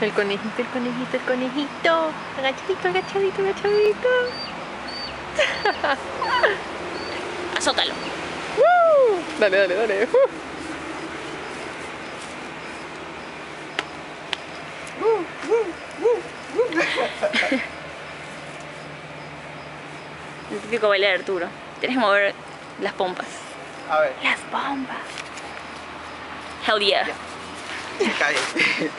El conejito, el conejito, el conejito. Agachadito, agachadito, agachadito. Azótalo. ¡Woo! Dale, dale, dale. El típico baile de Arturo. Tienes que mover las pompas. A ver, Las pompas. Hell yeah. cae.